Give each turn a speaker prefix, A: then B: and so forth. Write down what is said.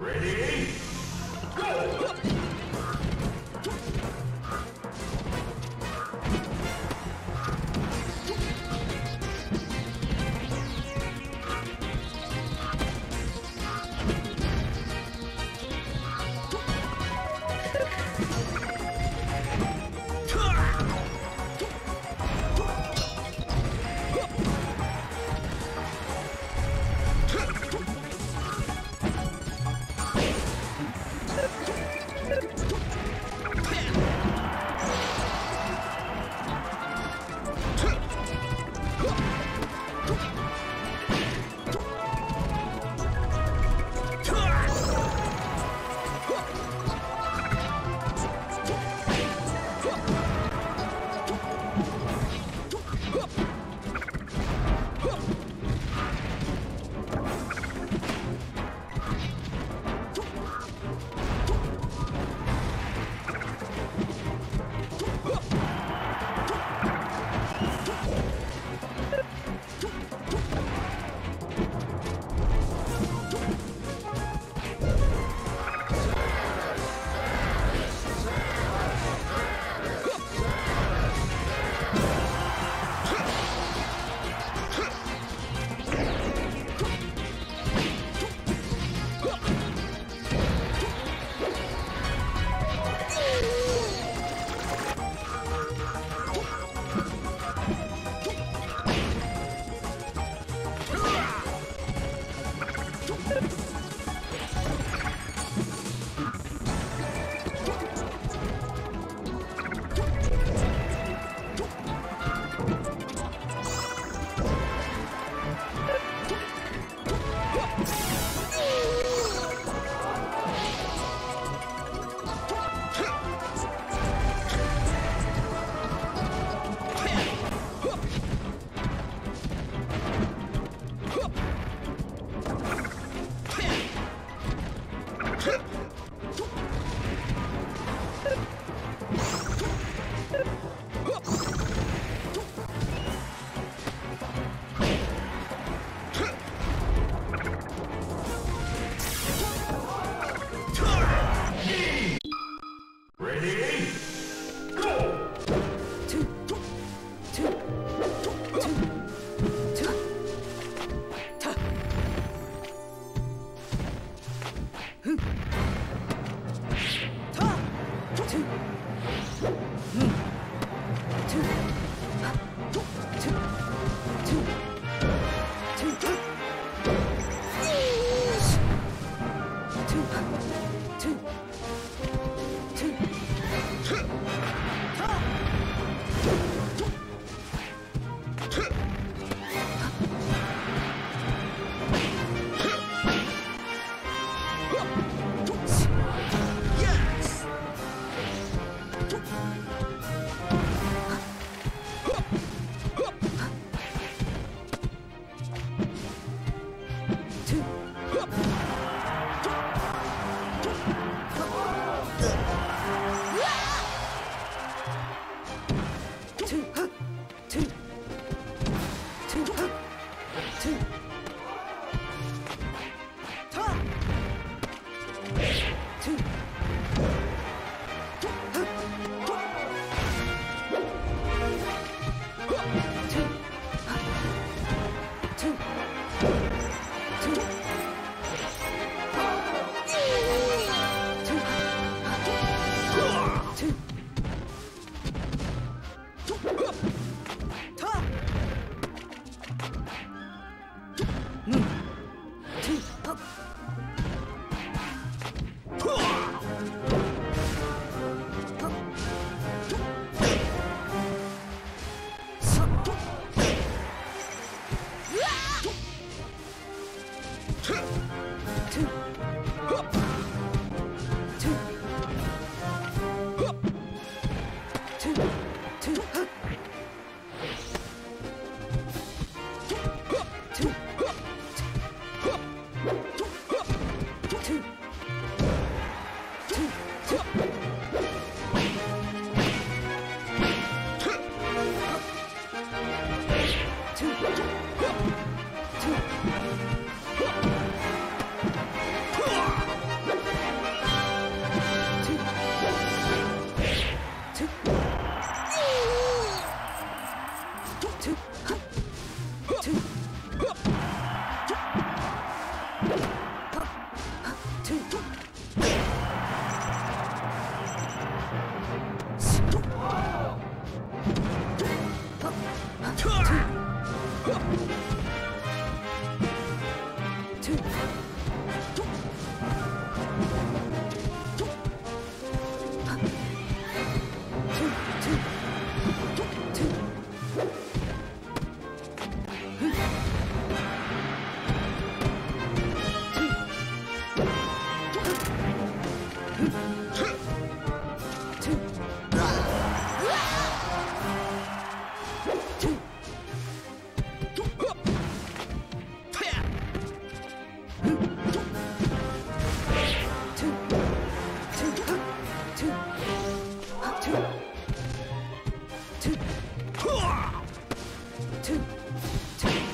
A: Ready? Go! Ha ha ha! two, two. Two.